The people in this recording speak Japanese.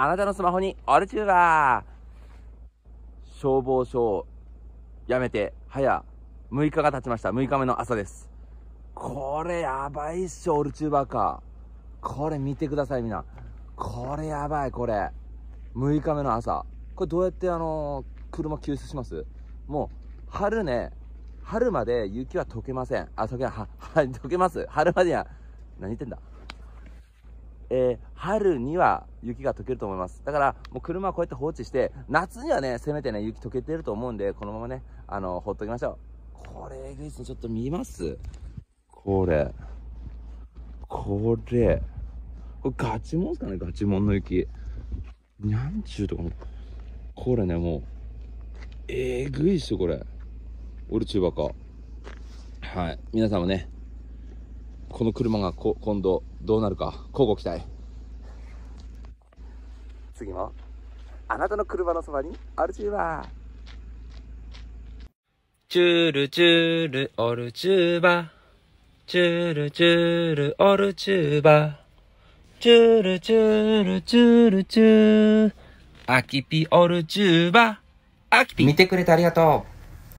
あなたのスマホにオルチューバー消防署を辞めて、早6日が経ちました。6日目の朝です。これやばいっしょ、オルチューバーか。これ見てください、みんな。これやばい、これ。6日目の朝。これどうやってあのー、車救出します？もう、春ね、春まで雪は溶けません。あ、溶け、は、は、溶けます春までや、何言ってんだ？えー、春には雪が溶けると思います。だから、もう車はこうやって放置して、夏にはね、せめてね、雪溶けてると思うんで、このままね、あの、ほっときましょう。これ、えぐいですね。ちょっと見ますこれ。これ。これガチモンすかねガチモンの雪。にゃんちゅうとかも。これね、もう、えぐいっしょ、これ。オルチューバー car。はい。皆さんもね、この車がこ今度どうなるか、乞うご期待。次も、あなたの車のそばにオルチューバー。チュールチュールオルチューバー。チュールチュールオルチューバー。チュールチュールチュールチュー。アキピオルチューバー。アキピ。見てくれてありがとう。